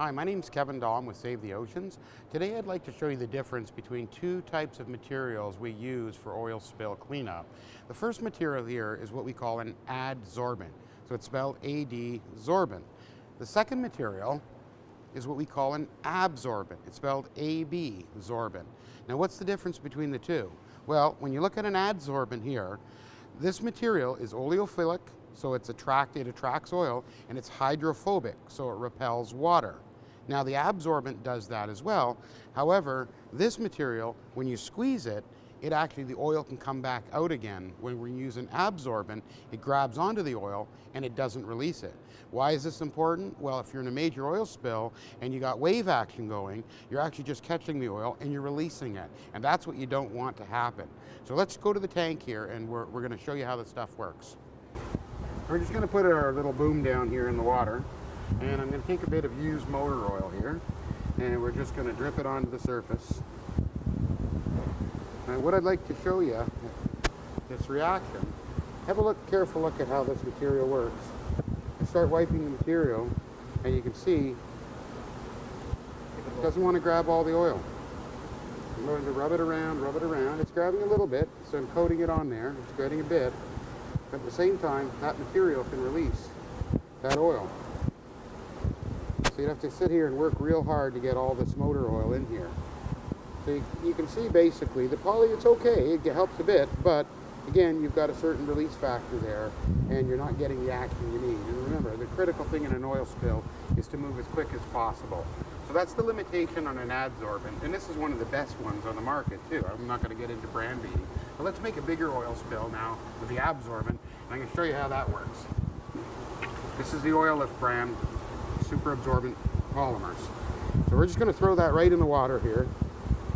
Hi, my name is Kevin Daum. I'm with Save the Oceans. Today I'd like to show you the difference between two types of materials we use for oil spill cleanup. The first material here is what we call an adsorbent. So it's spelled A-D sorbent. The second material is what we call an absorbent. It's spelled A-B sorbent. Now what's the difference between the two? Well, when you look at an adsorbent here, this material is oleophilic, so it's attract, it attracts oil, and it's hydrophobic, so it repels water. Now the absorbent does that as well. However, this material, when you squeeze it, it actually, the oil can come back out again. When we use an absorbent, it grabs onto the oil and it doesn't release it. Why is this important? Well, if you're in a major oil spill and you got wave action going, you're actually just catching the oil and you're releasing it. And that's what you don't want to happen. So let's go to the tank here and we're, we're gonna show you how this stuff works. We're just gonna put our little boom down here in the water. And I'm going to take a bit of used motor oil here and we're just going to drip it onto the surface. Now what I'd like to show you, this reaction, have a look, careful look at how this material works. I start wiping the material and you can see it doesn't want to grab all the oil. I'm going to rub it around, rub it around. It's grabbing a little bit, so I'm coating it on there. It's grabbing a bit. But at the same time, that material can release that oil. You'd have to sit here and work real hard to get all this motor oil in here. So you, you can see basically the poly, it's okay, it helps a bit, but again, you've got a certain release factor there and you're not getting the action you need. And remember, the critical thing in an oil spill is to move as quick as possible. So that's the limitation on an adsorbent, and this is one of the best ones on the market too. I'm not going to get into brand beating, but let's make a bigger oil spill now with the absorbent, and I'm going to show you how that works. This is the Oil Lift brand super absorbent polymers. So we're just going to throw that right in the water here.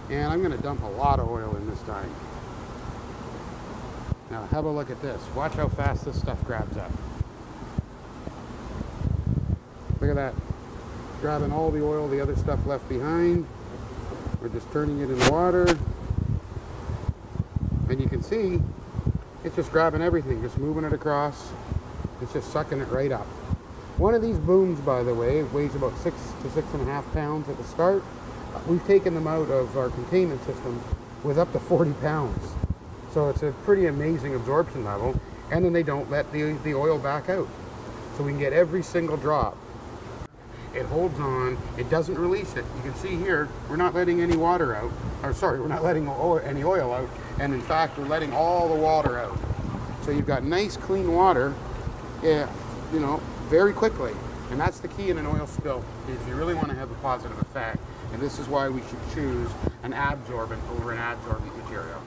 And I'm going to dump a lot of oil in this time. Now have a look at this. Watch how fast this stuff grabs up. Look at that. Grabbing all the oil, the other stuff left behind. We're just turning it in the water. And you can see it's just grabbing everything, just moving it across. It's just sucking it right up. One of these booms, by the way, weighs about six to six and a half pounds at the start. We've taken them out of our containment system with up to 40 pounds. So it's a pretty amazing absorption level. And then they don't let the, the oil back out. So we can get every single drop. It holds on, it doesn't release it. You can see here, we're not letting any water out. Or sorry, we're not letting oil, any oil out. And in fact, we're letting all the water out. So you've got nice clean water. Yeah, you know, very quickly. And that's the key in an oil spill, if you really want to have a positive effect. And this is why we should choose an absorbent over an adsorbent material.